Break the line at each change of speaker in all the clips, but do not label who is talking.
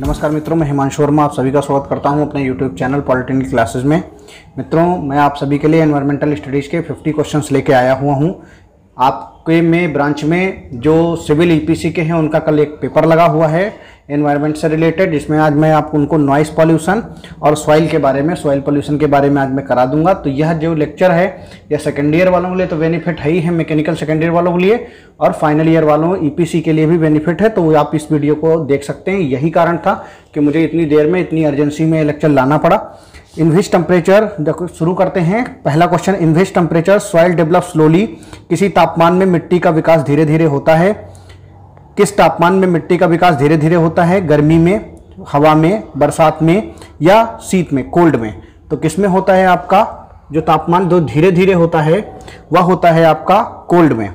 नमस्कार मित्रों, मैं हिमांशु वर्मा आप सभी का स्वागत करता हूँ अपने यूट्यूब चैनल पॉलिटेक्निक क्लासेस में। मित्रों, मैं आप सभी के लिए एनवायरमेंटल स्टडीज़ के 50 क्वेश्चंस लेके आया हुआ हूँ। आपके में ब्रांच में जो सिविल ईपीसी के हैं, उनका कल एक पेपर लगा हुआ है। एनवायरनमेंट से रिलेटेड जिसमें आज मैं आपको उनको नॉइस पॉल्यूशन और सॉइल के बारे में सॉइल पॉल्यूशन के बारे में आज मैं करा दूँगा। तो यह जो लेक्चर है, यह सेकेंड ईयर वालों के लिए तो बेनिफिट है ही, है मैकेनिकल सेकेंड ईयर वालों के लिए और फाइनल ईयर वालों ईपीसी के लिए भी बेनिफिट है। तो आप इस वीडियो को देख सकते हैं। यही कारण था कि मुझे इतनी देर में, इतनी अर्जेंसी में लेक्चर लाना पड़ा। इन्विस्ट टेम्परेचर देखो, शुरू करते हैं। पहला question invest temperature soil develop slowly किसी तापमान में मिट्टी का विकास धीरे धीरे होता है। किस तापमान में मिट्टी का विकास धीरे धीरे होता है? गर्मी में हवा में बरसात में या शीत में कोल्ड में? तो किसमें होता है आपका? जो तापमान जो धीरे धीरे होता है वह होता है आपका कोल्ड में।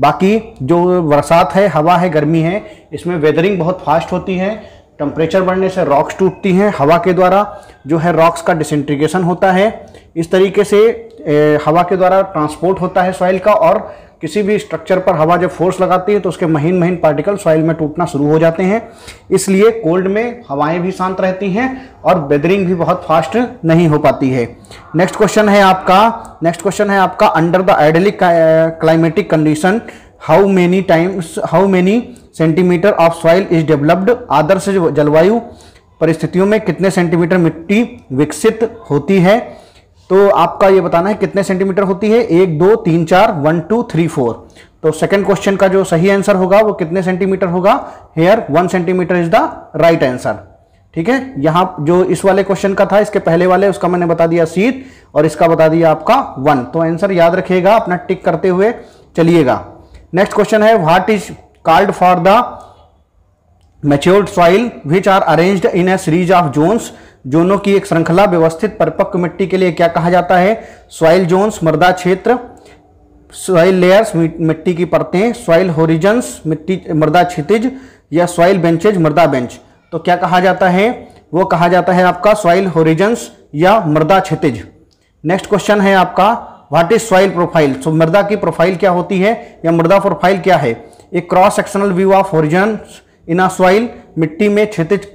बाकी जो बरसात है हवा है गर्मी है इसमें वेदरिंग बहुत फास्ट होती है टेम्परेचर बढ़ने से रॉक्स टूटती हैं हवा के द्वारा जो है रॉक्स का डिसइंटीग्रेशन होता है। इस तरीके से ए, हवा के द्वारा ट्रांसपोर्ट होता है सॉइल का और किसी भी स्ट्रक्चर पर हवा जब फोर्स लगाती है तो उसके महीन महीन पार्टिकल सॉइल में टूटना शुरू हो जाते हैं। इसलिए कोल्ड में हवाएँ भी शांत रहती हैं और वेदरिंग भी बहुत फास्ट नहीं हो पाती है। नेक्स्ट क्वेश्चन है आपका। नेक्स्ट क्वेश्चन है आपका under the idyllic climatic condition how many times how many centimetre of soil is developed आदर्श जलवायु परिस्थितियों में कितने सेंटीमीटर मिट्टी विकसित होती है? तो आपका ये बताना है कितने सेंटीमीटर होती है? एक, दो, तीन, चार वन टू थ्री फोर तो सेकंड क्वेश्चन का जो सही आंसर होगा वो कितने सेंटीमीटर होगा? Here one centimetre is the right answer ठीक है? यहाँ जो इस वाले क्वेश्चन का था, इसके पहले वाले, उसका मैंने बता दिया सीट और इसका बता दिया आपका वन तो आंसर याद रखिएगा, अपना टिक करते हुए चलिएगा। नेक्स्ट क्वेश्चन है what is called for the matured soil which are arranged in a series of zones जोनों की एक श्रृंखला व्यवस्थित परिपक्व मिट्टी के लिए क्या कहा जाता है? सॉइल जोन्स मृदा क्षेत्र सॉइल लेयर्स मिट्टी की परतें सॉइल होरिजन्स मिट्टी, मृदा क्षितिज, या सॉइल बेंचेज मृदा बेंच तो क्या कहा जाता है? वो कहा जाता है आपका सॉइल होरिजन्स या मृदा क्षितिज। नेक्स्ट क्वेश्चन है आपका what is soil profile so मृदा की प्रोफ़ाइल क्या होती है या मृदा प्रोफ़ाइल क्या है? एक cross sectional view of horizon in a soil मिट्टी में क्षितिज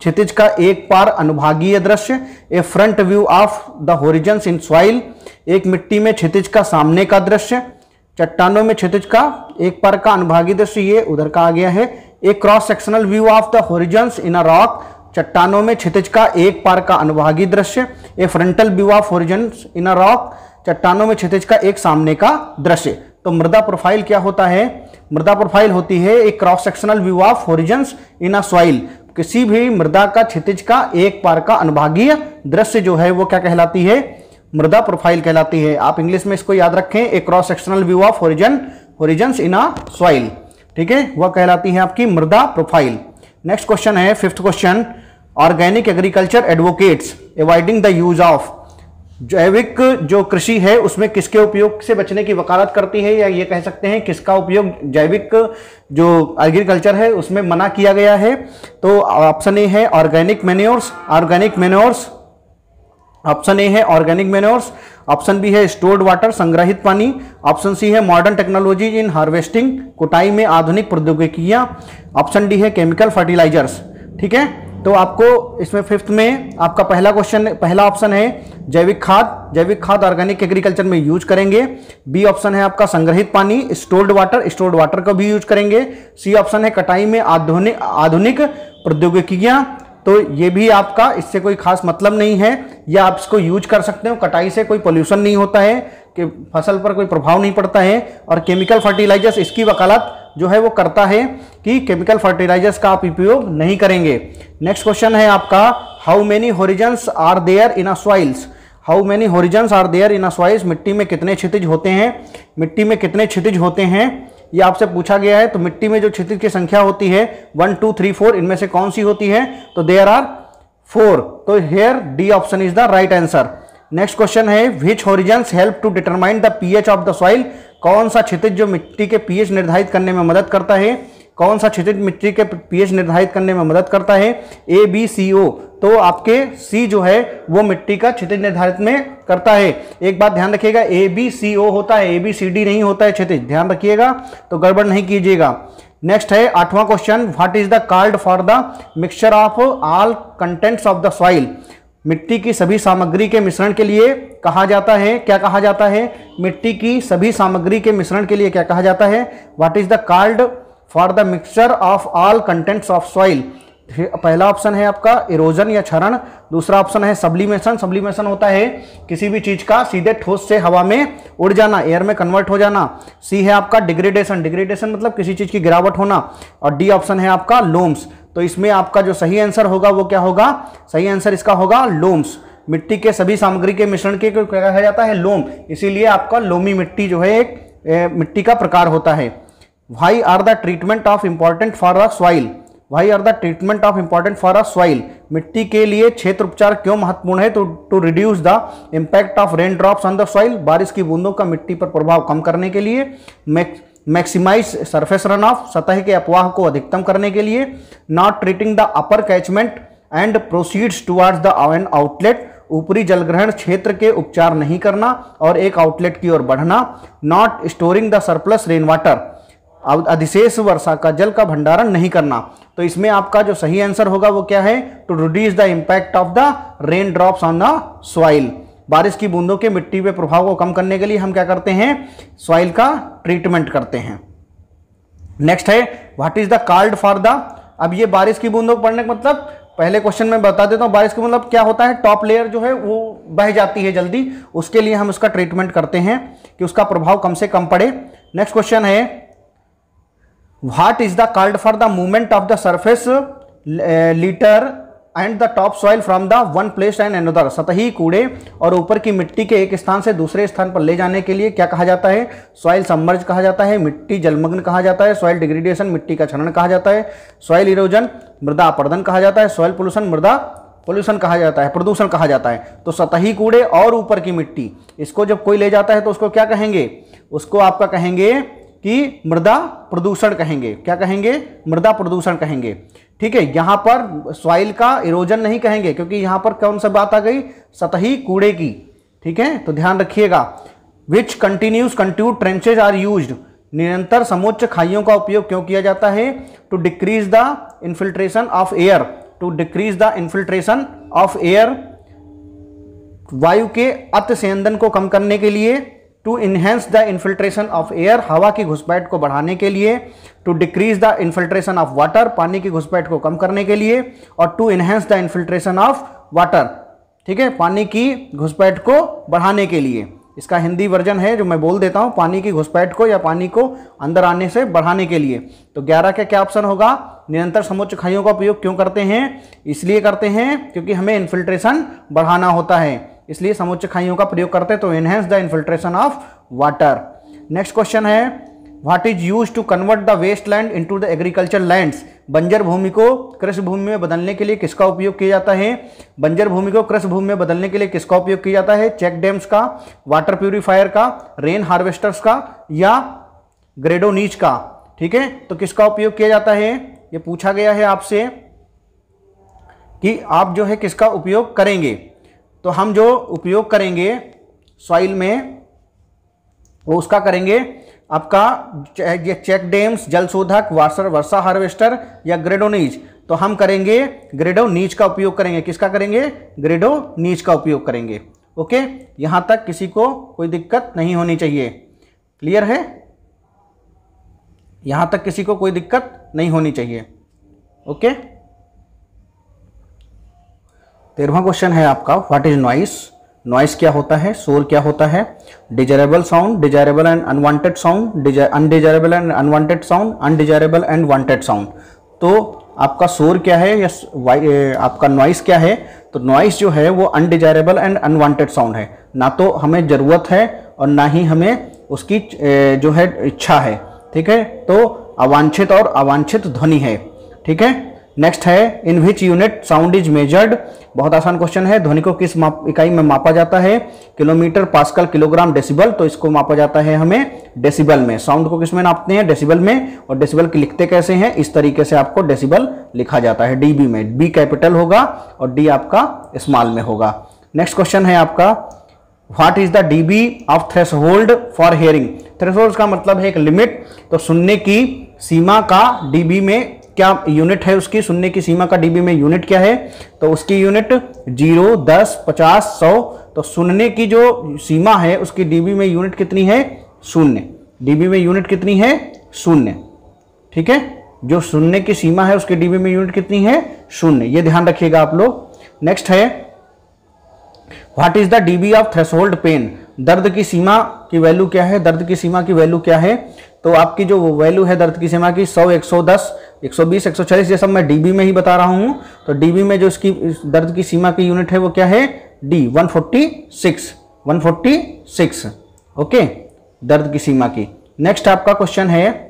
क्षितिज का एक पार अनुभागीय दृश्य a front view of the horizon in soil एक मिट्टी में क्षितिज का सामने का दृश्य, चट्टानों में क्षितिज का एक पार का अनुभागीय दृश्य, ये उधर का आ गया है एक cross sectional view of the horizon in a rock चट्टानों में क्षितिज का एक पार का अनुभागीय दृश्य a frontal view of horizon in a rock चट्टानों में क्षितिज का एक सामने का दृश्य। तो मृदा प्रोफ़ाइल क्या होता है? मृदा प्रोफ़ाइल होती है एक cross sectional view of horizons in a soil किसी भी मृदा का क्षितिज का एक पार का अनुभागीय दृश्य जो है वो क्या कहलाती है? मृदा प्रोफ़ाइल कहलाती है। आप इंग्लिश में इसको याद रखें। एक cross sectional view of horizon horizons in a soil ठीक है? वह कहलाती है आपकी मृदा प्रोफ़ाइल नेक्स्ट क्वेश्चन है fifth question organic agriculture advocates avoiding the use of जैविक जो कृषि है, उसमें किसके उपयोग से बचने की वकालत करती है, या ये कह सकते हैं किसका उपयोग जैविक जो एग्रीकल्चर है, उसमें मना किया गया है? तो ऑप्शन ए है organic manures organic manures option A है ऑर्गेनिक मेन्योर्स ऑप्शन बी है स्टोर्ड वाटर संग्रहित पानी ऑप्शन सी है मॉडर्न टेक्नोलॉजी इन हार्वेस्टिंग कुटाई में आधुनिक प्रौद्योगिकियाँ ऑप्शन डी है केमिकल फर्टिलाइजर्स ठीक है? तो आपको इसमें फिफ्थ में आपका पहला क्वेश्चन पहला ऑप्शन है जैविक खाद। जैविक खाद ऑर्गेनिक एग्रीकल्चर में यूज़ करेंगे। बी ऑप्शन है आपका संग्रहित पानी स्टोर्ड वाटर स्टोर्ड वाटर का भी यूज़ करेंगे। सी ऑप्शन है कटाई में आधुनिक आधुनिक प्रौद्योगिकियाँ। तो ये भी आपका, इससे कोई खास मतलब नहीं है। या आप इसको यूज़ कर सकते हो। कटाई से कोई पोल्यूशन नहीं होता है। कि फ़सल पर कोई प्रभाव नहीं पड़ता है। और केमिकल फर्टिलाइजर्स इसकी वकालत जो है वो करता है कि केमिकल फर्टिलाइजर्स का आप उपयोग नहीं करेंगे। नेक्स्ट क्वेश्चन है आपका how many horizons are there in a soils how many horizons are there in a soils मिट्टी में कितने क्षितिज होते हैं? मिट्टी में कितने क्षितिज होते हैं? ये आपसे पूछा गया है तो मिट्टी में जो क्षितिज की संख्या होती है वन टू थ्री फोर इनमें से कौन सी होती है? तो देयर आर फोर तो here D option is the right answer next question है which horizons help to determine the pH of the soil कौन सा क्षितिज जो मिट्टी के पीएच निर्धारित करने में मदद करता है? कौन सा क्षितिज मिट्टी के पीएच निर्धारित करने में मदद करता है? ए बी सी ओ तो आपके सी जो है, वो मिट्टी का क्षितिज निर्धारित में करता है। एक बात ध्यान रखिएगा ए बी सी ओ होता है ए बी सी डी नहीं होता है क्षितिज। ध्यान रखिएगा तो गड़बड़ नहीं कीजिएगा। नेक्स्ट है, आठवां question what is the called for the mixture of all contents of the soil मिट्टी की सभी सामग्री के मिश्रण के लिए कहा जाता है, क्या कहा जाता है? मिट्टी की सभी सामग्री के मिश्रण के लिए क्या कहा जाता है? What is the called for the mixture of all contents of soil पहला ऑप्शन है आपका इरोजन या क्षरण। दूसरा ऑप्शन है सब्लिमेशन सब्लिमेशन होता है किसी भी चीज़ का सीधे ठोस से हवा में उड़ जाना एयर में कन्वर्ट हो जाना। सी है आपका डिग्रेडेशन डिग्रेडेशन मतलब किसी चीज़ की गिरावट होना। और डी ऑप्शन है आपका लोम्स तो इसमें आपका जो सही आंसर होगा वो क्या होगा? सही आंसर इसका होगा लोम्स मिट्टी के सभी सामग्री के मिश्रण के कहा जाता है? लोम इसीलिए आपका लोमी मिट्टी जो है एक ए, मिट्टी का प्रकार होता है। Why are the treatment of important for the soil why are the treatment of important for a soil मिट्टी के लिए क्षेत्र उपचार क्यों महत्वपूर्ण है? तो to reduce the impact of rain drops on the soil बारिश की बूंदों का मिट्टी पर प्रभाव कम करने के लिए। मैक्सिमाइज सरफेस रन ऑफ़ सतह के अपवाह को अधिकतम करने के लिए not treating the upper catchment and proceeds towards the an outlet ऊपरी जलग्रहण क्षेत्र के उपचार नहीं करना और एक आउटलेट की ओर बढ़ना not storing the surplus rain water अधिशेष वर्षा का जल का भंडारण नहीं करना। तो इसमें आपका जो सही आंसर होगा वो क्या है? To reduce the impact of the rain drops on the soil बारिश की बूंदों के मिट्टी पे प्रभाव को कम करने के लिए हम क्या करते हैं? सॉइल का ट्रीटमेंट करते हैं। नेक्स्ट है what is the called for the अब ये बारिश की बूंदों को पढ़ने का मतलब पहले क्वेश्चन में बता देता हूँ बारिश का मतलब क्या होता है? टॉप लेयर जो है वो बह जाती है जल्दी उसके लिए हम उसका ट्रीटमेंट करते हैं कि उसका प्रभाव कम से कम पड़े। नेक्स्ट क्वेश्चन है what is the called for the movement of the uh, liter and the top soil from the one place and another सतही कूड़े और ऊपर की मिट्टी के एक स्थान से दूसरे स्थान पर ले जाने के लिए क्या कहा जाता है? सॉइल सम्मर्ज कहा जाता है, मिट्टी जलमग्न कहा जाता है सॉइल डिग्रेडेशन मिट्टी का क्षरण कहा जाता है सॉइल इरोजन मृदा अपर्दन कहा जाता है सॉइल पोल्यूशन मृदा पोल्यूशन कहा जाता है, प्रदूषण कहा जाता है। तो सतही कूड़े और ऊपर की मिट्टी, इसको जब कोई ले जाता है तो उसको क्या कहेंगे? उसको आपका कहेंगे कि मृदा प्रदूषण कहेंगे। क्या कहेंगे? मृदा प्रदूषण कहेंगे। ठीक है, यहाँ पर सॉइल का इरोजन नहीं कहेंगे, क्योंकि यहाँ पर कौन सा बात आ गई? सतही कूड़े की, ठीक है? तो ध्यान रखिएगा which continuous contour trenches are use निरंतर समोच्च खाइयों का उपयोग क्यों किया जाता है? To decrease the infiltration of air to decrease the infiltration of air वायु के अत्यसेंदन को कम करने के लिए to enhance the infiltration of air हवा की घुसपैठ को बढ़ाने के लिए to decrease the infiltration of water पानी की घुसपैठ को कम करने के लिए, और to enhance the infiltration of water ठीक है? पानी की घुसपैठ को बढ़ाने के लिए। इसका हिंदी वर्जन है जो मैं बोल देता हूँ, पानी की घुसपैठ को या पानी को अंदर आने से बढ़ाने के लिए। तो 11 का क्या ऑप्शन होगा? निरंतर समुच्च खाइयों का उपयोग क्यों करते हैं? इसलिए करते हैं क्योंकि हमें इन्फिल्ट्रेशन बढ़ाना होता है। इसलिए समुच्च खाइयों का प्रयोग करते हैं तो enhance the infiltration of water next question है what is use to convert the waste land into the agriculture lands बंजर भूमि को कृषि भूमि में बदलने के लिए किसका उपयोग किया जाता है? बंजर भूमि को कृषि भूमि में बदलने के लिए किसका उपयोग किया जाता है? चेक डैम्स का वाटर प्यूरिफायर का रेन हार्वेस्टर्स का या ग्रेडोनीच का? ठीक है तो किसका उपयोग किया जाता है? ये पूछा गया है आपसे कि आप जो है किसका उपयोग करेंगे? तो हम जो उपयोग करेंगे सॉइल में, वो उसका करेंगे। आपका ये चेक डैम्स जल शोधक वासर वर्षा हार्वेस्टर या ग्रेडोनीज तो हम करेंगे ग्रेडो नीच का उपयोग करेंगे। किसका करेंगे? ग्रेडो नीच का उपयोग करेंगे। ओके? यहाँ तक किसी को कोई दिक्कत नहीं होनी चाहिए। क्लियर है? यहाँ तक किसी को कोई दिक्कत नहीं होनी चाहिए। ओके? तेरहवा क्वेश्चन है आपका व्हाट इज़ नॉइस नॉइस क्या होता है? शोर क्या होता है? Desirable sound desirable and unwanted sound undesirable and unwanted sound undesirable and wanted sound तो आपका शोर क्या है? या आपका नॉइस क्या है? तो नॉइस जो है वो अनडिजायरेबल एंड अनवांटेड साउंड है। ना तो हमें ज़रूरत है और ना ही हमें उसकी जो है इच्छा है। ठीक है? तो अवांछित और अवांछित ध्वनि है। ठीक है? नेक्स्ट है in which unit sound is measured बहुत आसान क्वेश्चन है, ध्वनि को किस माप, इकाई में मापा जाता है? किलोमीटर पास्कल किलोग्राम डेसिबल तो इसको मापा जाता है हमें डेसिबल में। साउंड को किसमें नापते हैं? डेसिबल में। और डेसिबल की लिखते कैसे हैं? इस तरीके से आपको डेसिबल लिखा जाता है डीबी में। बी कैपिटल होगा और डी आपका स्मॉल में होगा। नेक्स्ट क्वेश्चन है आपका what is the dB of threshold for hearing threshold का मतलब है एक लिमिट तो सुनने की सीमा का डीबी में क्या यूनिट है उसकी? सुनने की सीमा का डीबी में यूनिट क्या है? तो उसकी यूनिट ज़ीरो दस, पचास, सौ। तो सुनने की जो सीमा है, उसकी डीबी में यूनिट कितनी है? शून्य। डीबी में यूनिट कितनी है? शून्य। ठीक है? जो सुनने की सीमा है, उसके डीबी में यूनिट कितनी है? शून्य। ये ध्यान रखिएगा आप लोग। नेक्स्ट है what is the dB of threshold pain दर्द की सीमा की वैल्यू क्या है? दर्द की सीमा की वैल्यू क्या है? तो आपकी जो वैल्यू है, दर्द की सीमा की 100 110 120 140 ये सब मैं डीबी में ही बता रहा हूँ। तो डीबी में जो इसकी दर्द की सीमा की यूनिट है, वो क्या है? D 146 146 okay? दर्द की सीमा की। नेक्स्ट आपका क्वेश्चन है।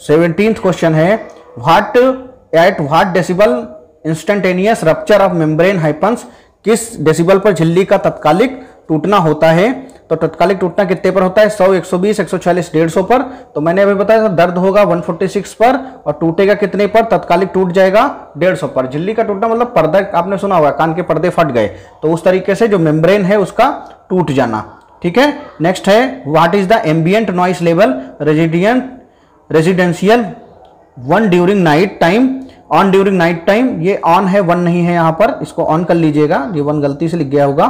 सेवनटींथ क्वेश्चन है what at what decibel instantaneous rupture of membrane happens किस डेसिबल पर झिल्ली का तत्कालिक टूटना होता है? तो तत्कालिक टूटना कितने पर होता है? 100 120 140 150 पर। तो मैंने अभी बताया था, दर्द होगा 146 पर और टूटेगा कितने पर? तत्कालिक टूट जाएगा 150 पर। झिल्ली का टूटना मतलब पर्दा आपने सुना होगा, कान के पर्दे फट गए। तो उस तरीके से जो मेम्ब्रेन है उसका टूट जाना। ठीक है? नेक्स्ट है what is the ambient noise level resident residential one during night time on during night time ये ऑन है वन नहीं है यहाँ पर। इसको ऑन कर लीजिएगा। ये वन गलती से लिख गया होगा।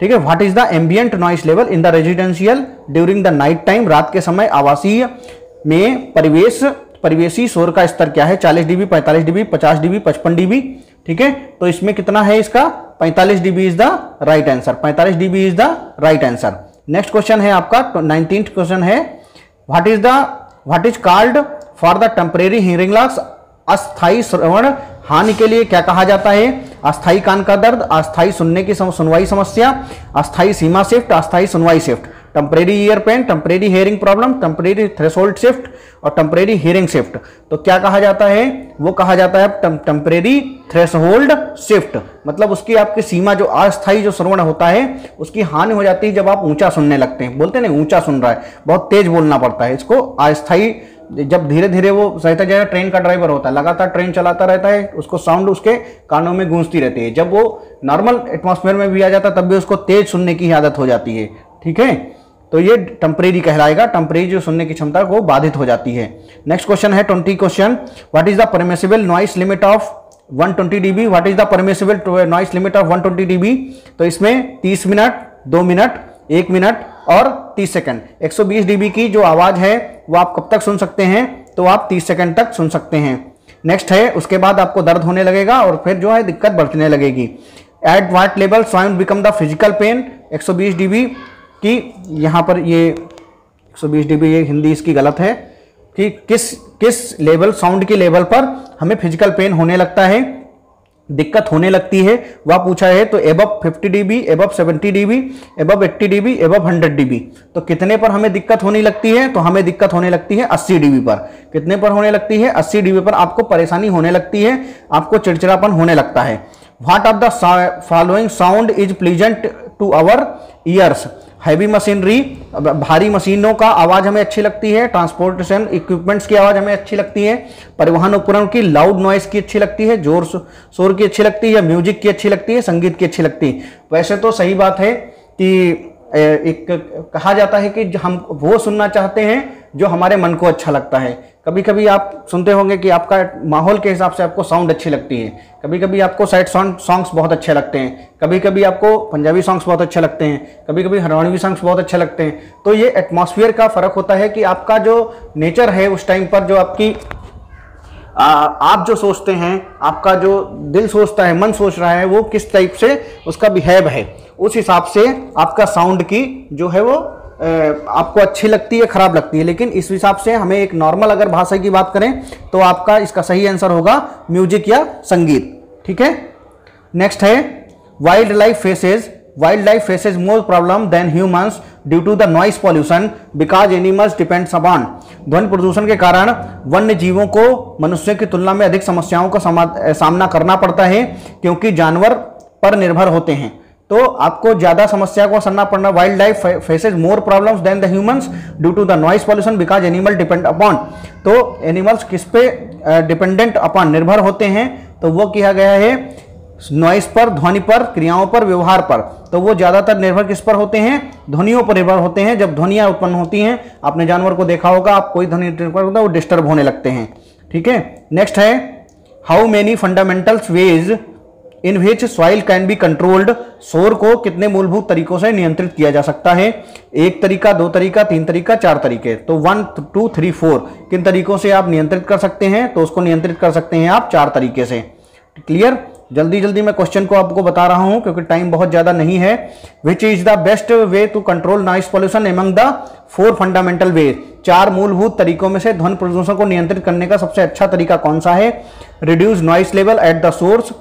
ठीक है? What is the ambient noise level in the residential during the night time रात के समय आवासीय में परिवेश, परिवेशी शोर का स्तर क्या है? 40 डीबी 45 डीबी 50 डीबी 55 डीबी ठीक है? तो इसमें कितना है इसका? 45 dB is the right answer 45 dB is the right answer next question है आपका नाइनटीन क्वेश्चन है। What is the what is called for the temporary hearing loss अस्थाई श्रवण। हानि के लिए क्या कहा जाता है? अस्थाई कान का दर्द अस्थाई सुनने की सुनवाई समस्या अस्थाई सीमा शिफ्ट अस्थाई सुनवाई shift temporary ear pain temporary hearing problem temporary threshold shift और टेम्परेरी हेयरिंग शिफ्ट तो क्या कहा जाता है? वो कहा जाता है टेम्परेरी थ्रेशोल्ड शिफ्ट मतलब उसकी आपकी सीमा जो अस्थाई जो श्रवण होता है, उसकी हानि हो जाती है जब आप ऊँचा सुनने लगते हैं। बोलते ना, ऊँचा सुन रहा है, बहुत तेज बोलना पड़ता है इसको। अस्थाई जब धीरे धीरे वो सहता जाएगा ट्रेन का ड्राइवर होता है। लगातार ट्रेन चलाता रहता है, उसको साउंड उसके कानों में गूंजती रहती है। जब वो नॉर्मल एटमॉस्फेयर में भी आ जाता है, तब भी उसको तेज सुनने की आदत हो जाती है। ठीक है? तो ये टेम्परेरी कहलाएगा टेम्परेरी जो सुनने की क्षमता को बाधित हो जाती है। नेक्स्ट क्वेश्चन है twenty question what is the permissible noise limit of 120 twenty dB what is the permissible noise limit of 120 dB तो इसमें 30 मिनट 2 मिनट 1 मिनट और 30 सेकंड। 120 डीबी की जो आवाज़ है, वो आप कब तक सुन सकते हैं? तो आप 30 सेकंड तक सुन सकते हैं। नेक्स्ट है, उसके बाद आपको दर्द होने लगेगा और फिर जो है दिक्कत बढ़ने लगेगी। At what level sound become the physical pain 120 dB की यहाँ पर ये 120 डीबी ये हिंदी इसकी गलत है कि किस किस लेवल, साउंड के लेवल पर हमें फ़िज़िकल पेन होने लगता है, दिक्कत होने लगती है। वह पूछा है तो above 50 dB above 70 dB above 80 dB above 100 dB तो कितने पर हमें दिक्कत होने लगती है? तो हमें दिक्कत होने लगती है 80 डीबी पर। कितने पर होने लगती है? 80 डीबी पर आपको परेशानी होने लगती है, आपको चिड़चिड़ापन होने लगता है। What of the following sound is pleasant to our ears heavy machinery भारी मशीनों का आवाज़ हमें अच्छी लगती है, ट्रांसपोर्टेशन इक्विपमेंट्स की आवाज़ हमें अच्छी लगती है, परिवहन उपकरण की लाउड नॉइस की अच्छी लगती है, ज़ोर शोर की अच्छी लगती है, या म्यूज़िक की अच्छी लगती है, संगीत की अच्छी लगती है। वैसे तो सही बात है कि एक कहा जाता है कि हम वो सुनना चाहते हैं जो हमारे मन को अच्छा लगता है। कभी कभी आप सुनते होंगे कि आपका माहौल के हिसाब से आपको साउंड अच्छी लगती है। कभी कभी आपको सैड सॉन्ग सॉन्ग्स बहुत अच्छे लगते हैं। कभी कभी आपको पंजाबी सॉन्ग्स बहुत अच्छे लगते हैं। कभी कभी हरियाणवी सॉन्ग्स बहुत अच्छे लगते हैं। तो ये एटमॉस्फेयर का फ़र्क होता है कि आपका जो नेचर है उस टाइम पर जो आपकी आ, आप जो सोचते हैं आपका जो दिल सोचता है मन सोच रहा है वो किस टाइप से उसका बिहेव है। उस हिसाब से आपका साउंड की जो है वो आपको अच्छी लगती है खराब लगती है। लेकिन इस हिसाब से हमें एक नॉर्मल अगर भाषा की बात करें तो आपका इसका सही आंसर होगा म्यूज़िक या संगीत। ठीक है? नेक्स्ट है wild life faces wild life faces more problem than humans due to the noise pollution because animals depends upon ध्वनि प्रदूषण के कारण वन्य जीवों को मनुष्य की तुलना में अधिक समस्याओं का सामना करना पड़ता है, क्योंकि जानवर पर निर्भर होते हैं। तो आपको ज़्यादा समस्या को सरना पड़ना wild life faces more problems than the humans due to the noise pollution because animal depend upon तो एनिमल्स किस पे डिपेंडेंट अपॉन निर्भर होते हैं तो वो किया गया है नॉइस पर, ध्वनि पर, क्रियाओं पर, व्यवहार पर। तो वो ज़्यादातर निर्भर किस पर होते हैं? ध्वनियों पर निर्भर होते हैं। जब ध्वनियाँ उत्पन्न होती हैं, आपने जानवर को देखा होगा, आप कोई ध्वनि होता है वो डिस्टर्ब होने लगते हैं। ठीक है? नेक्स्ट है how many fundamentals ways in which soil can be controlled शोर को कितने मूलभूत तरीकों से नियंत्रित किया जा सकता है? एक तरीका, दो तरीका, तीन तरीका, चार तरीके। तो वन टू थ्री फोर किन तरीकों से आप नियंत्रित कर सकते हैं? तो उसको नियंत्रित कर सकते हैं आप चार तरीके से। क्लियर जल्दी जल्दी मैं क्वेश्चन को आपको बता रहा हूँ, क्योंकि टाइम बहुत ज़्यादा नहीं है। Which is the best way to control noise pollution among the four fundamental way चार मूलभूत तरीकों में से ध्वनि प्रदूषण को नियंत्रित करने का सबसे अच्छा तरीका कौन सा है? Reduce noise level at the source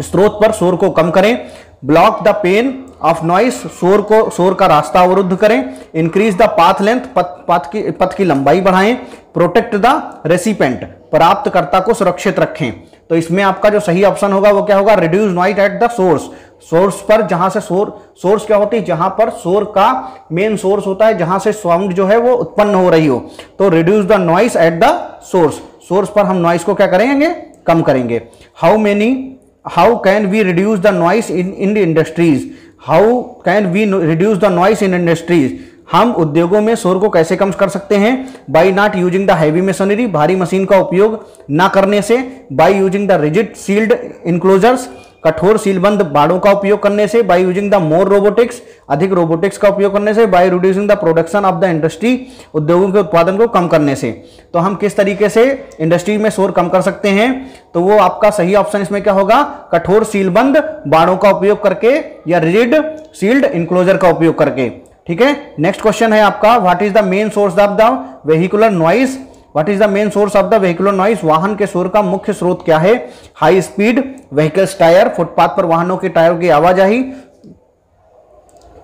स्रोत पर शोर को कम करें। Block the pain of noise शोर को, शोर का रास्ता अवरुद्ध करें। इंक्रीज द पाथ लेंथ पथ की पथ की लंबाई बढ़ाएँ। प्रोटेक्ट द रेसिपेंट प्राप्तकर्ता को सुरक्षित रखें। तो इसमें आपका जो सही ऑप्शन होगा वो क्या होगा? Reduce noise at the source source पर जहाँ से सोर सोर्स क्या होती है? जहाँ पर सोर का मेन सोर्स होता है, जहाँ से साउंड जो है वो उत्पन्न हो रही हो। तो reduce the noise at the source source पर हम नॉइस को क्या करेंगे? कम करेंगे। How many how can we reduce the noise in in the industries how can we reduce the noise in industries हम उद्योगों में शोर को कैसे कम कर सकते हैं? By not using the heavy machinery भारी मशीन का उपयोग ना करने से by using the rigid sealed enclosures कठोर सीलबंद बाड़ों का उपयोग करने से by using the more robotics अधिक रोबोटिक्स का उपयोग करने से by reducing the production of the industry उद्योगों के उत्पादन को कम करने से। तो हम किस तरीके से इंडस्ट्री में शोर कम कर सकते हैं? तो वो आपका सही ऑप्शन इसमें क्या होगा? कठोर सीलबंद बाड़ों का उपयोग करके या रिजिड सील्ड इंक्लोजर का उपयोग करके। ठीक है? नेक्स्ट क्वेश्चन है आपका what is the main source of the vehicular noise what is the main source of the vehicular noise वाहन के शोर का मुख्य स्रोत क्या है? High speed vehicles tyre footpath पर वाहनों के टायरों की आवाजाही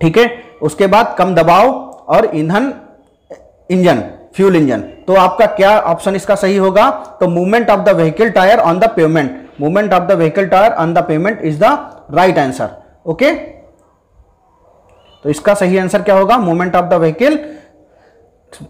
ठीक है? उसके बाद कम दबाव और ईंधन, इंजन फ्यूल इंजन। तो आपका क्या ऑप्शन इसका सही होगा? तो movement of the vehicle tyre on the pavement movement of the vehicle tyre on the pavement is the right answer okay तो इसका सही आंसर क्या होगा? Movement of the vehicle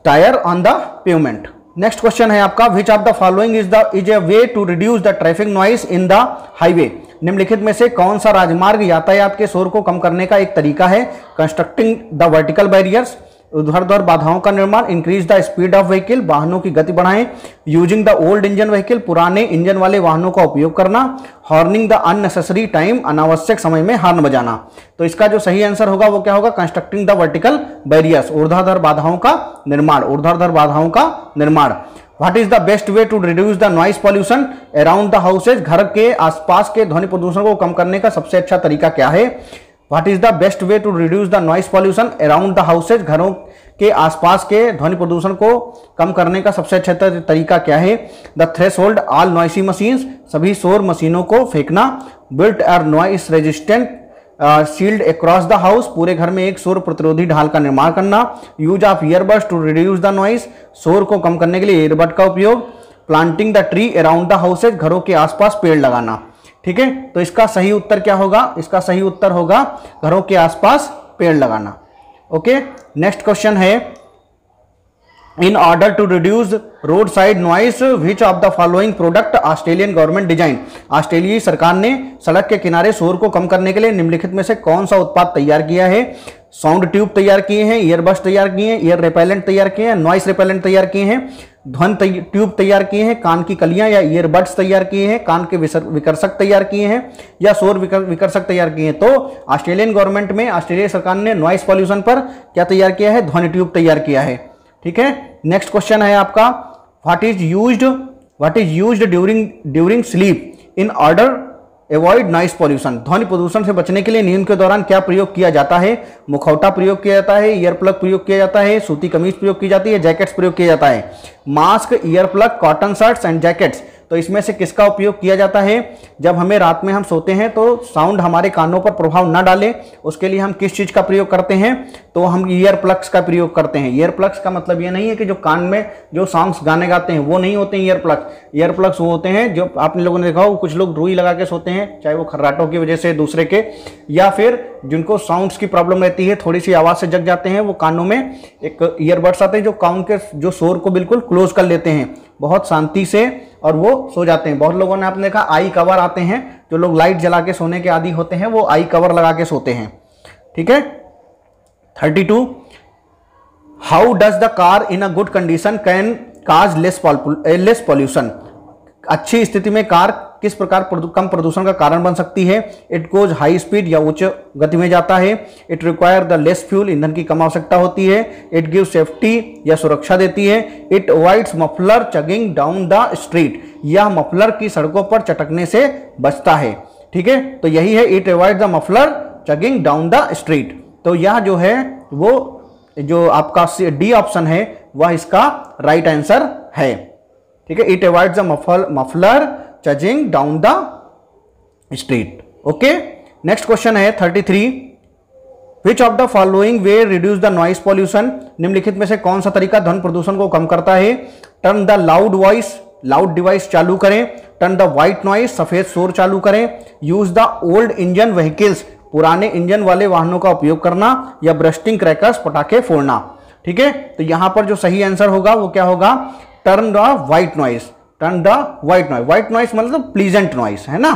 tyre on the pavement next question है आपका which of the following is the is a way to reduce the traffic noise in the highway निम्नलिखित में से कौन सा राजमार्ग यातायात के शोर को कम करने का एक तरीका है? कंस्ट्रक्टिंग द वर्टिकल बैरियर्स उधर बाधाओं का निर्माण increase the speed of vehicle वाहनों की गति बढ़ाएँ using the old engine vehicle पुराने इंजन वाले वाहनों का उपयोग करना हॉर्निंग द अननेसेसरी टाइम अनावश्यक समय में हॉर्न बजाना। तो इसका जो सही आंसर होगा, वो क्या होगा? कंस्ट्रक्टिंग द वर्टिकल बैरियर्स ऊर्धाधर बाधाओं का निर्माण ऊर्धाधर बाधाओं का निर्माण। What is the best way to reduce the noise pollution around the houses घर के आसपास के ध्वनि प्रदूषण को कम करने का सबसे अच्छा तरीका क्या है? What is the best way to reduce the noise pollution around the houses घरों के आसपास के ध्वनि प्रदूषण को कम करने का सबसे अच्छा तरीका क्या है? The threshold all noisy machines सभी शोर मशीनों को फेंकना built are noise resistant shield across the house पूरे घर में एक शोर प्रतिरोधी ढाल का निर्माण करना use of earbuds to reduce the noise शोर को कम करने के लिए ईयरबड का उपयोग planting the tree around the houses घरों के आसपास पेड़ लगाना। ठीक है? तो इसका सही उत्तर क्या होगा? इसका सही उत्तर होगा घरों के आसपास पेड़ लगाना। ओके नेक्स्ट क्वेश्चन है। In order to reduce road side noise which of the following product Australian government design ऑस्ट्रेलियाई सरकार ने सड़क के किनारे शोर को कम करने के लिए निम्नलिखित में से कौन सा उत्पाद तैयार किया है? साउंड ट्यूब तैयार किए हैं ईयरबड्स तैयार किए हैं ईयर रिपेलेंट तैयार किए हैं नॉइस रिपेलेंट तैयार किए हैं। ध्वन ट्यूब तैयार किए हैं, कान की कलियाँ या ईयरबड्स तैयार किए हैं, कान के विकर्षक तैयार किए हैं, या शोर विकर्षक तैयार किए हैं। तो ऑस्ट्रेलियन गवर्नमेंट में, ऑस्ट्रेलिया सरकार ने नॉइस पॉल्यूशन पर क्या तैयार किया है? ध्वनि ट्यूब तैयार किया है। ठीक है? नेक्स्ट क्वेश्चन है आपका। What is use what is use during during sleep in order avoid noise pollution ध्वनि प्रदूषण से बचने के लिए नींद के दौरान क्या प्रयोग किया जाता है? मुखौटा प्रयोग किया जाता है ईयर प्लग प्रयोग किया जाता है, सूती कमीज प्रयोग की जाती है जैकेट्स प्रयोग किया जाता है। Mask ear plug cotton shirts and jackets तो इसमें से किसका उपयोग किया जाता है? जब हमें रात में हम सोते हैं तो साउंड हमारे कानों पर प्रभाव न डाले, उसके लिए हम किस चीज़ का प्रयोग करते हैं? तो हम ईयर प्लग्स का प्रयोग करते हैं। ईयर प्लग्स का मतलब ये नहीं है कि जो कान में जो सॉन्ग्स गाने गाते हैं, वो नहीं होते ईयर प्लग्स ईयर प्लग्स वो होते हैं जो आपने लोगों ने देखा हो कुछ लोग रुई लगा के सोते हैं, चाहे वो खर्राटों की वजह से, दूसरे के, या फिर जिनको साउंड्स की प्रॉब्लम रहती है थोड़ी सी आवाज़ से जग जाते हैं, वो कानों में एक ईयरबड्स आते हैं, जो कान के, जो शोर को बिल्कुल क्लोज कर लेते हैं। बहुत शांति से और वो सो जाते हैं। बहुत लोगों ने आपने देखा आई कवर आते हैं, जो लोग लाइट जला के सोने के आदि होते हैं, वो आई कवर लगा के सोते हैं। ठीक है? Thirty two, how does the car in a good condition can cause less less pollution? अच्छी स्थिति में कार किस प्रकार कम प्रदूषण का कारण बन सकती है? इट गोज हाई स्पीड या उच्च गति में जाता है। It require the less fuel ईंधन की कम आवश्यकता होती है। इट गिव सेफ्टी या सुरक्षा देती है। It avoids muffler chugging down the street यह मफलर की सड़कों पर चटकने से बचता है। ठीक है? तो यही है it avoid the muffler chugging down the street तो यह जो है, वो जो आपका डी ऑप्शन है, वह इसका राइट right आंसर है। ठीक है? It avoid the muffle muffler changing down the street okay next question है thirty three which of the following way reduce the noise pollution निम्नलिखित में से कौन सा तरीका ध्वनि प्रदूषण को कम करता है? Turn the loud voice loud device चालू करें। टर्न द व्हाइट नॉइस सफ़ेद शोर चालू करें। Use the old engine vehicles पुराने इंजन वाले वाहनों का उपयोग करना या ब्रस्टिंग क्रैकर्स पटाखे फोड़ना। ठीक है? तो यहाँ पर जो सही आंसर होगा, वो क्या होगा? Turn the white noise turn the white noise white noise मतलब प्लीजेंट नॉइस है ना?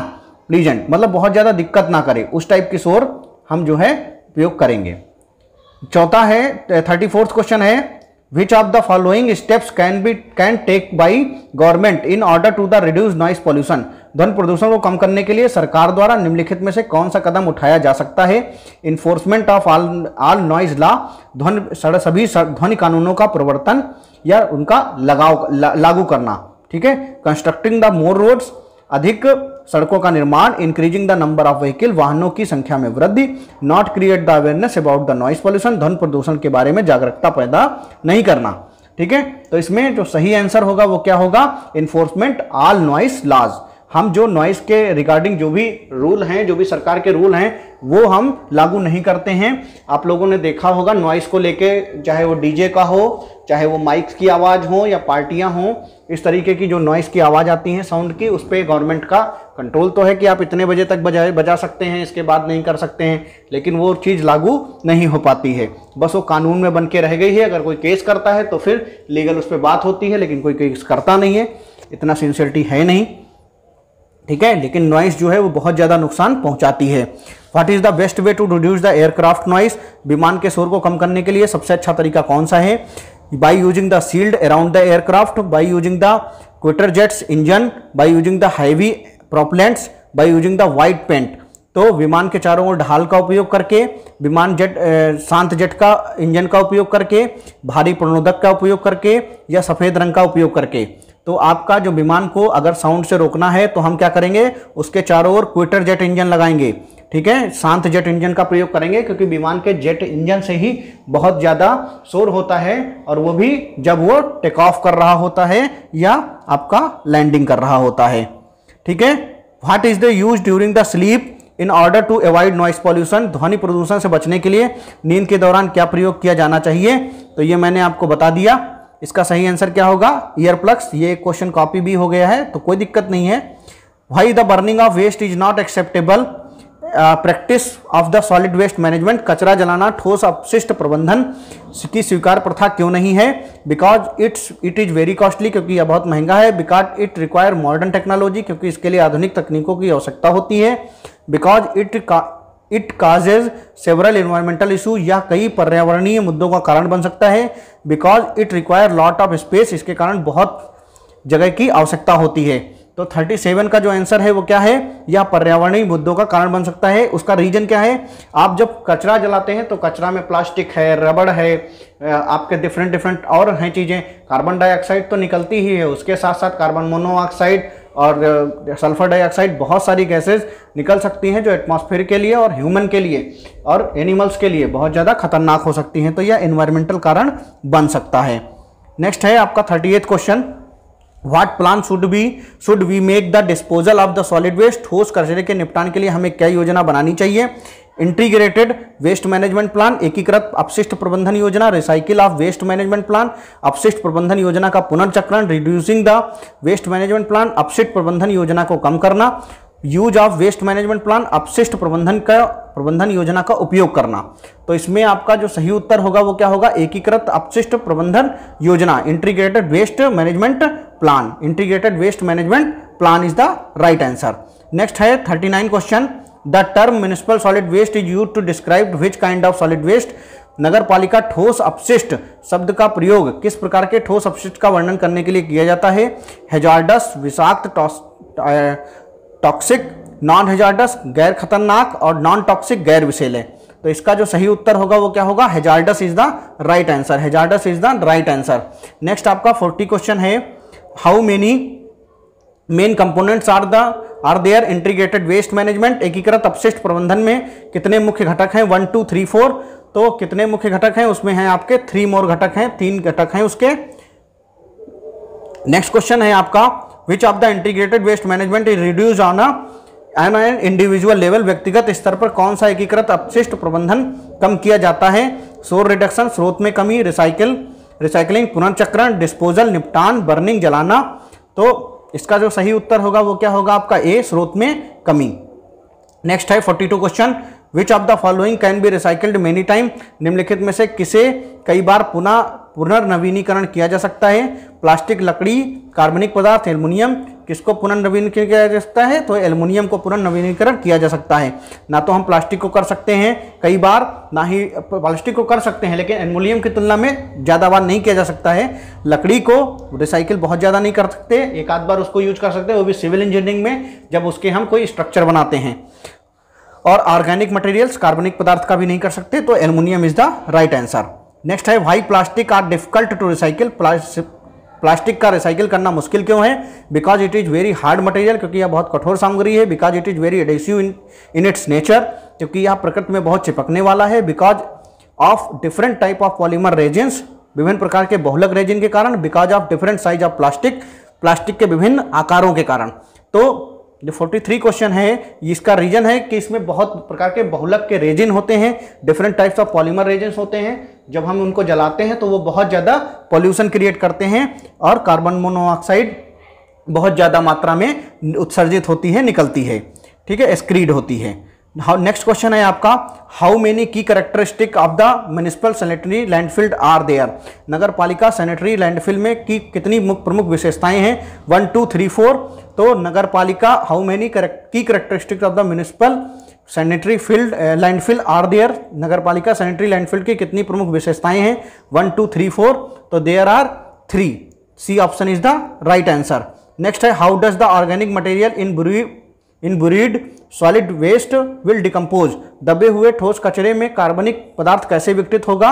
प्लीजेंट मतलब बहुत ज़्यादा दिक्कत ना करे। उस टाइप की शोर हम जो है उपयोग करेंगे। चौथा है थर्टी फोर्थ क्वेश्चन है which of the following steps can be can take by government in order to the reduce noise pollution ध्वन प्रदूषण को कम करने के लिए सरकार द्वारा निम्नलिखित में से कौन सा कदम उठाया जा सकता है? Enforcement of all all noise law ध्वनि सभी ध्वनि कानूनों का प्रवर्तन या उनका लगाव लागू करना। ठीक है? कंस्ट्रक्टिंग द मोर रोड्स अधिक सड़कों का निर्माण increasing the number of vehicle वाहनों की संख्या में वृद्धि not create the awareness about the noise pollution धन प्रदूषण के बारे में जागरूकता पैदा नहीं करना। ठीक है? तो इसमें जो सही आंसर होगा, वो क्या होगा? इन्फोर्समेंट ऑल नॉइस लॉज हम जो नॉइस के रिगार्डिंग जो भी रूल हैं, जो भी सरकार के रूल हैं, वो हम लागू नहीं करते हैं। आप लोगों ने देखा होगा नॉइस को लेके, चाहे वो डीजे का हो, चाहे वो माइक्स की आवाज़ हो या पार्टियाँ हों, इस तरीके की जो नॉइस की आवाज़ आती है साउंड की, उस पर गवर्नमेंट का कंट्रोल तो है कि आप इतने बजे तक बजा बजा सकते हैं, इसके बाद नहीं कर सकते हैं, लेकिन वो चीज़ लागू नहीं हो पाती है। बस वो कानून में बन के रह गई है, अगर कोई केस करता है तो फिर लीगल उस पर बात होती है, लेकिन कोई केस करता नहीं है, इतना सिंसियरिटी है नहीं। ठीक है? लेकिन नॉइस जो है वो बहुत ज़्यादा नुकसान पहुंचाती है। What is the best way to reduce the aircraft noise विमान के शोर को कम करने के लिए सबसे अच्छा तरीका कौन सा है? By using the sealed around the aircraft by using the quieter jets engine by using the heavy propellants, by using the white paint तो विमान के चारों ओर ढाल का उपयोग करके, विमान जेट शांत जेट का इंजन का उपयोग करके, भारी प्रणोदक का उपयोग करके या सफ़ेद रंग का उपयोग करके। तो आपका जो विमान को अगर साउंड से रोकना है तो हम क्या करेंगे? उसके चारों ओर क्वेटर जेट इंजन लगाएँगे। ठीक है? शांत जेट इंजन का प्रयोग करेंगे, क्योंकि विमान के जेट इंजन से ही बहुत ज़्यादा शोर होता है, और वो भी जब वो टेक ऑफ़ कर रहा होता है, या आपका लैंडिंग कर रहा होता है। ठीक है? What is the use during the sleep in order to avoid noise pollution ध्वनि प्रदूषण से बचने के लिए नींद के दौरान क्या प्रयोग किया जाना चाहिए? तो ये मैंने आपको बता दिया। इसका सही आंसर क्या होगा? ईयर प्लग्स ये क्वेश्चन कॉपी भी हो गया है तो कोई दिक्कत नहीं है। Why the burning of waste is not acceptable practice of the solid waste management कचरा जलाना, ठोस अपशिष्ट प्रबंधन, की स्वीकार प्रथा क्यों नहीं है? Because it's it is very costly क्योंकि यह बहुत महँगा है। Because it require modern technology क्योंकि इसके लिए आधुनिक तकनीकों की आवश्यकता होती है। Because it it causes several environmental issue या कई पर्यावरणीय मुद्दों का कारण बन सकता है because it require lot of space इसके कारण बहुत जगह की आवश्यकता होती है। तो 37 का जो आंसर है वो क्या है? यह पर्यावरणीय मुद्दों का कारण बन सकता है। उसका रीजन क्या है? आप जब कचरा जलाते हैं तो कचरा में प्लास्टिक है, रबड़ है आपके डिफरेंट डिफरेंट और हैं चीज़ें। कार्बन डाइऑक्साइड तो निकलती ही है। उसके साथ साथ कार्बन मोनोऑक्साइड और सल्फ़र डाइऑक्साइड बहुत सारी गैसेज निकल सकती हैं जो एटमॉस्फेयर के लिए और ह्यूमन के लिए और एनिमल्स के लिए बहुत ज़्यादा खतरनाक हो सकती हैं। तो यह इन्वायरमेंटल कारण बन सकता है। नेक्स्ट है आपका thirty question what plan should be should we make the disposal of the solid waste ठोस कचरे के निपटान के लिए हमें क्या योजना बनानी चाहिए इंटीग्रेटेड वेस्ट मैनेजमेंट प्लान एकीकृत अपशिष्ट प्रबंधन योजना recycle of waste management plan अपशिष्ट प्रबंधन योजना का पुनर्चक्रण reducing the waste management plan अपशिष्ट प्रबंधन योजना को कम करना use of waste management plan, अपशिष्ट प्रबंधन का, प्रबंधन योजना का उपयोग करना। तो इसमें आपका जो सही उत्तर होगा वो क्या होगा? एकीकृत अपशिष्ट प्रबंधन योजना integrated waste management plan integrated waste management plan is the right answer next है thirty nine question the term municipal solid waste is use to describe which kind of solid waste नगर पालिका ठोस अपशिष्ट शब्द का प्रयोग किस प्रकार के ठोस अपशिष्ट का वर्णन करने के लिए किया जाता है? हेजार्डस विषाक्त टॉक्सिक नॉन हेजार्डस गैर खतरनाक और नॉन टॉक्सिक गैर विषेले। तो इसका जो सही उत्तर होगा वो क्या होगा? Hazardous is the right answer hazardous is the right answer next आपका फोर्टी क्वेश्चन है। How many main components are the are there integrated waste management एकीकृत अपशिष्ट प्रबंधन में कितने मुख्य घटक हैं? वन टू थ्री फोर तो कितने मुख्य घटक हैं? उसमें हैं आपके थ्री मोर घटक हैं, तीन घटक हैं उसके। नेक्स्ट क्वेश्चन है आपका। Which of the integrated waste management is reduce on an an individual level व्यक्तिगत स्तर पर कौन सा एकीकृत अपशिष्ट प्रबंधन कम किया जाता है? सोर रिडक्शन, स्रोत में कमी रिसाइकिल रिसाइकलिंग पुनर्चक्रण डिस्पोजल निपटान बर्निंग जलाना। तो इसका जो सही उत्तर होगा, वो क्या होगा आपका? ए, स्रोत में कमी। नेक्स्ट है forty two question which of the following can be recycled many time निम्नलिखित में से किसे कई बार पुनः, पुनर्नवीनीकरण किया जा सकता है? प्लास्टिक लकड़ी, कार्बनिक पदार्थ, एल्युमिनियम, किसको पुनर्नवीनीकरण किया जा सकता है? तो एल्युमिनियम को पुनर्नवीनीकरण किया जा सकता है। ना तो हम प्लास्टिक को कर सकते हैं, कई बार ना ही प्लास्टिक को कर सकते हैं, लेकिन एल्युमिनियम की तुलना में ज़्यादा बार नहीं किया जा सकता है। लकड़ी को रिसाइकिल बहुत ज़्यादा नहीं कर सकते, एक आध बार उसको यूज़ कर सकते हैं, वो भी सिविल इंजीनियरिंग में, जब उसके हम कोई स्ट्रक्चर बनाते हैं। और ऑर्गेनिक मटेरियल्स कार्बनिक पदार्थ का भी नहीं कर सकते तो aluminium is the right answer next है why plastic are difficult to recycle plastic का रिसाइकिल करना मुश्किल क्यों है? Because it is very hard material क्योंकि यह बहुत कठोर सामग्री है। Because it is very adhesive in in its nature क्योंकि यह प्रकृति में बहुत चिपकने वाला है। Because of different type of polymer resins विभिन्न प्रकार के बहुलक रेजिन के कारण because of different size of plastic plastic के विभिन्न आकारों के कारण। तो जो 43 क्वेश्चन है इसका रीजन है कि इसमें बहुत प्रकार के बहुलक के रेजिन होते हैं different types of polymer resin होते हैं। जब हम उनको जलाते हैं तो वो बहुत ज़्यादा पॉल्यूशन क्रिएट करते हैं और कार्बन मोनोऑक्साइड बहुत ज़्यादा मात्रा में उत्सर्जित होती है, निकलती है। ठीक है? एक्सक्रीड होती है। नेक्स्ट क्वेश्चन है आपका how many key characteristic of the municipal sanitary landfilled are there नगर पालिका सैनिटरी लैंडफिल में की कितनी प्रमुख विशेषताएँ हैं? वन टू थ्री फोर तो नगर पालिका how many key characteristic of the municipal sanitary field landfill are there नगर पालिका सैनिटरी लैंडफिल की कितनी प्रमुख विशेषताएँ हैं? वन टू थ्री फोर तो there are three C option is the right answer next है how does the organic material in bury in buried solid waste will decompose दबे हुए ठोस कचरे में कार्बनिक पदार्थ कैसे विकटित होगा?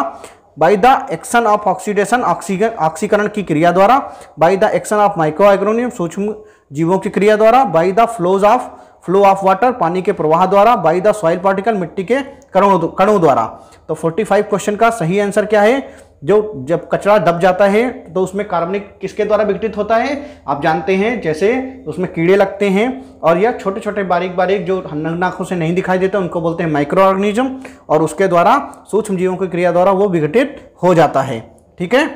By the action of oxidation oxygen ऑक्सीकरण की क्रिया द्वारा by the action of micro सूक्ष्म जीवों की क्रिया द्वारा by the flows of flow of water पानी के प्रवाह द्वारा बाई द सॉइल पार्टिकल मिट्टी के कणों कणों द्वारा। तो 45 क्वेश्चन का सही आंसर क्या है? जो जब कचरा दब जाता है तो उसमें कार्बनिक किसके द्वारा विघटित होता है? आप जानते हैं, जैसे उसमें कीड़े लगते हैं और यह छोटे छोटे बारीक बारीक जो आँखों से नहीं दिखाई देते, उनको बोलते हैं माइक्रो ऑर्गेनिज्म और उसके द्वारा सूक्ष्म जीवों की क्रिया द्वारा वो विघटित हो जाता है। ठीक है?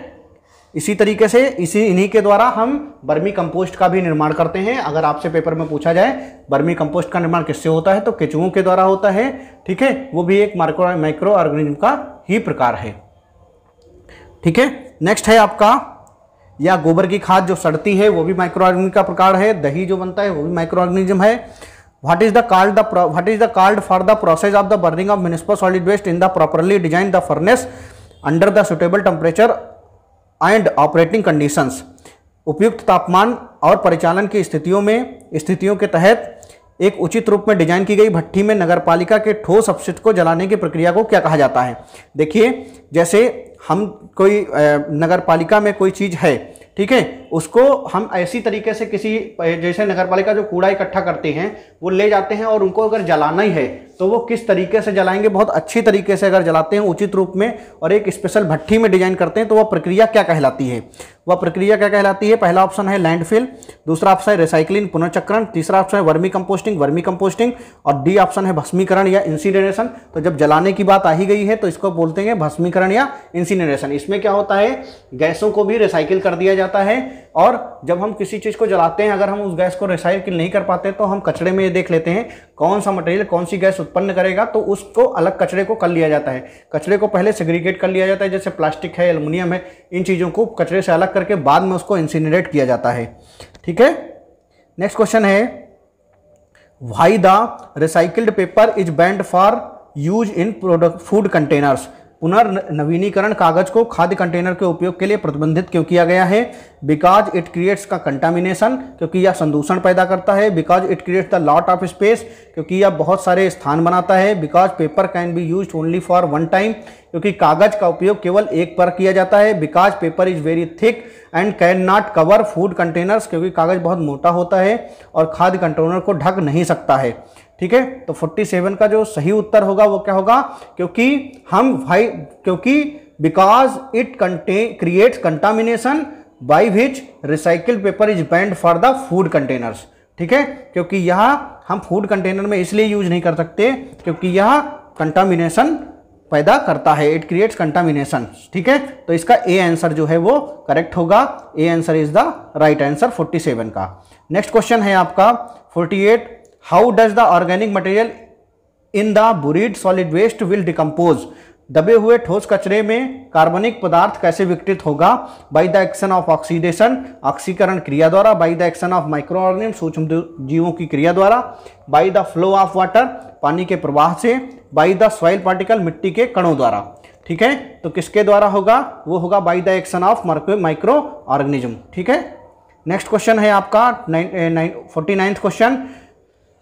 इसी तरीके से, इसी इन्हीं के द्वारा हम बर्मी कंपोस्ट का भी निर्माण करते हैं। अगर आपसे पेपर में पूछा जाए बर्मी कंपोस्ट का निर्माण किससे होता है तो केचुओं के द्वारा होता है। ठीक है? वो भी एक माइक्रो माइक्रो ऑर्गेनिज्म का ही प्रकार है। ठीक है? नेक्स्ट है आपका, या गोबर की खाद जो सड़ती है, वो भी माइक्रो ऑर्गेनिज्म का प्रकार है, दही जो बनता है, वो भी माइक्रो ऑर्गेनिज्म है। What is the called the what is the called for the process of the burning of municipal solid waste in the properly designed the furnace under the suitable temperature and operating conditions उपयुक्त तापमान और परिचालन की स्थितियों में, स्थितियों के तहत एक उचित रूप में डिज़ाइन की गई भट्टी में नगरपालिका के ठोस अपशिष्ट को जलाने की प्रक्रिया को क्या कहा जाता है? देखिए, जैसे हम कोई नगर पालिका में कोई चीज़ है, ठीक है, उसको हम ऐसी तरीके से किसी जैसे नगर पालिका जो कूड़ा इकट्ठा करते हैं वो ले जाते हैं और उनको अगर जलाना ही है तो वो किस तरीके से जलाएँगे? बहुत अच्छी तरीके से अगर जलाते हैं, उचित रूप में, और एक स्पेशल भट्टी में डिज़ाइन करते हैं तो वह प्रक्रिया क्या कहलाती है? वह प्रक्रिया क्या कहलाती है? पहला ऑप्शन है लैंडफिल दूसरा ऑप्शन है रिसाइकलिंग पुनर्चक्रण, तीसरा ऑप्शन है वर्मी कंपोस्टिंग वर्मी कंपोस्टिंग और डी ऑप्शन है भस्मीकरण या इंसिनरेशन तो जब जलाने की बात आ ही गई है तो इसको बोलते हैं भस्मीकरण या इंसिनरेशन इसमें क्या होता है? गैसों को भी रिसाइकिल कर दिया जाता है। और जब हम किसी चीज़ को जलाते हैं, अगर हम उस गैस को रिसाइकिल नहीं कर पाते तो हम कचरे में ये देख लेते हैं, कौन सा मटेरियल कौन सी गैस उत्पन्न करेगा तो उसको अलग कचड़े को कर लिया जाता है। कचड़े को पहले सेग्रीगेट कर लिया जाता है, जैसे प्लास्टिक है एलुमिनियम है, इन चीज़ों को कचरे से अलग करके बाद में उसको इंसिनरेट किया जाता है। ठीक है? नेक्स्ट क्वेश्चन है why the recycled paper is banned for use in product food containers पुनर्नवीनीकरण कागज़ को खाद्य कंटेनर के उपयोग के लिए प्रतिबंधित क्यों किया गया है? बिकॉज़ इट क्रिएट्स का कंटामिनेशन क्योंकि यह संदूषण पैदा करता है। Because it creates the lot of space क्योंकि यह बहुत सारे स्थान बनाता है। Because paper can be use only for one time क्योंकि कागज़ का उपयोग केवल एक पर किया जाता है। Because paper is very thick and can not cover food containers क्योंकि कागज़ बहुत मोटा होता है और खाद्य कंटेनर को ढक नहीं सकता है। ठीक है? तो 47 का जो सही उत्तर होगा वो क्या होगा? क्योंकि हम भाई, क्योंकि because it Kunte creates contamination by which recycle paper is banned for the food containers ठीक है? क्योंकि यह हम फ़ूड कंटेनर में इसलिए यूज़ नहीं कर सकते, क्योंकि यह कंटामिनेशन पैदा करता है। इट क्रिएट्स कंटामिनेशन ठीक है? तो इसका ए आंसर जो है वो करेक्ट होगा। A answer is the right answer 47 का। नेक्स्ट क्वेश्चन है आपका। 48 how does the organic material in the buried solid waste will decompose दबे हुए ठोस कचरे में कार्बनिक पदार्थ कैसे विकटित होगा? By the action of oxidation ऑक्सीकरण क्रिया द्वारा by the action of micro organism सूक्ष्म जीवों की क्रिया द्वारा by the flow of water पानी के प्रवाह से बाई द सॉइल पार्टिकल मिट्टी के कणों द्वारा। ठीक है? तो किसके द्वारा होगा? वो होगा by the action of micro organism ठीक है? नेक्स्ट क्वेश्चन है आपका forty ninth question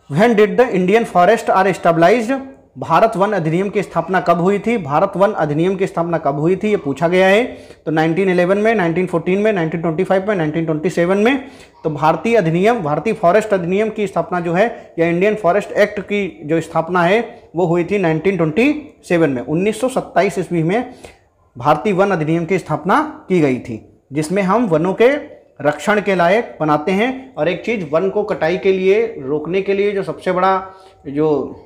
when did the Indian forest are stabilized Bharat one अधिनियम की स्थापना कब हुई थी? भारत वन अधिनियम की स्थापना कब हुई थी? ये पूछा गया है। तो 1911 में 1914 में 1925 में 1927 में तो भारतीय अधिनियम, भारतीय फॉरेस्ट अधिनियम की स्थापना जो है, या इंडियन फॉरेस्ट एक्ट की जो स्थापना है, वो हुई थी 1927 में। उन्नीस ईस्वी में भारतीय वन अधिनियम की स्थापना की गई थी, जिसमें हम वनों के रक्षण के लायक बनाते हैं। और एक चीज़ वन को कटाई के लिए, रोकने के लिए जो सबसे बड़ा जो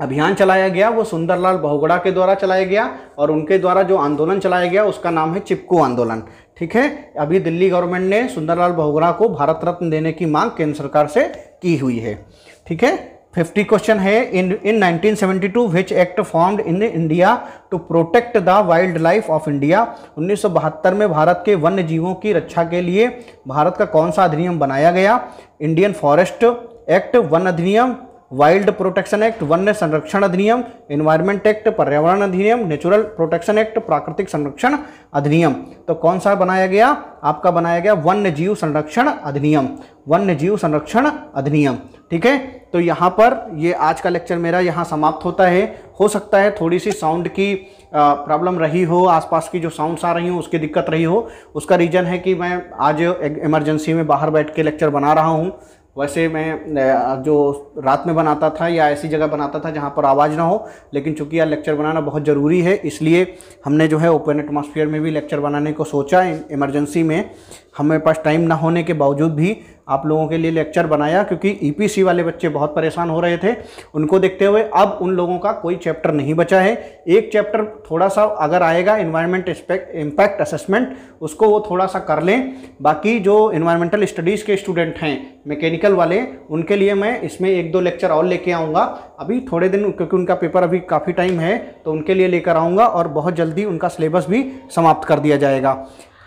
अभियान चलाया गया, वो सुंदरलाल बहुगड़ा के द्वारा चलाया गया और उनके द्वारा जो आंदोलन चलाया गया, उसका नाम है चिपको आंदोलन। ठीक है? अभी दिल्ली गवर्नमेंट ने सुंदरलाल बहुगड़ा को भारत रत्न देने की मांग केंद्र सरकार से की हुई है। ठीक है? फिफ्टी क्वेश्चन है. In in 1972 which act formed in India to protect the wildlife of India उन्नीस सौ बहत्तर में भारत के वन्य जीवों की रक्षा के लिए भारत का कौन सा अधिनियम बनाया गया? इंडियन फॉरेस्ट एक्ट वन अधिनियम वाइल्ड प्रोटेक्शन एक्ट वन्य संरक्षण अधिनियम इन्वायरमेंट एक्ट पर्यावरण अधिनियम नेचुरल प्रोटेक्शन एक्ट प्राकृतिक संरक्षण अधिनियम। तो कौन सा बनाया गया? आपका बनाया गया वन्य जीव संरक्षण अधिनियम। वन्य जीव संरक्षण अधिनियम। ठीक है? तो यहाँ पर ये आज का लेक्चर मेरा यहाँ समाप्त होता है। हो सकता है थोड़ी सी साउंड की प्रॉब्लम रही हो, आसपास की जो साउंड्स आ रही हो, उसकी दिक्कत रही हो। उसका रीज़न है कि मैं आज इमरजेंसी में बाहर बैठ के लेक्चर बना रहा हूँ। वैसे मैं जो रात में बनाता था या ऐसी जगह बनाता था जहाँ पर आवाज़ ना हो, लेकिन चूँकि यह लेक्चर बनाना बहुत ज़रूरी है, इसलिए हमने जो है ओपन एटमॉस्फेयर में भी लेक्चर बनाने को सोचा इमरजेंसी में। हमें पास टाइम ना होने के बावजूद भी आप लोगों के लिए लेक्चर बनाया, क्योंकि ईपीसी e वाले बच्चे बहुत परेशान हो रहे थे। उनको देखते हुए अब उन लोगों का कोई चैप्टर नहीं बचा है। एक चैप्टर थोड़ा सा अगर आएगा इन्वायरमेंट इम्पैक्ट असेसमेंट उसको वो थोड़ा सा कर लें। बाकी जो इन्वायरमेंटल स्टडीज़ के स्टूडेंट हैं मैकेनिकल वाले, उनके लिए मैं इसमें एक दो लेक्चर और लेके आऊँगा। अभी थोड़े दिन, क्योंकि उनका पेपर अभी काफ़ी टाइम है तो उनके लिए लेकर आऊँगा और बहुत जल्दी उनका सिलेबस भी समाप्त कर दिया जाएगा।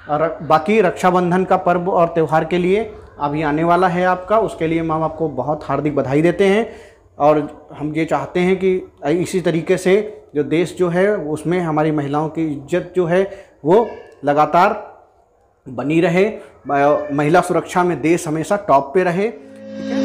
और बाकी रक्षाबंधन का पर्व और त्यौहार के लिए अभी आने वाला है आपका, उसके लिए हम आपको बहुत हार्दिक बधाई देते हैं। और हम ये चाहते हैं कि इसी तरीके से जो देश जो है, उसमें हमारी महिलाओं की इज़्ज़त जो है, वो लगातार बनी रहे। महिला सुरक्षा में देश हमेशा टॉप पे रहे। ठीक है?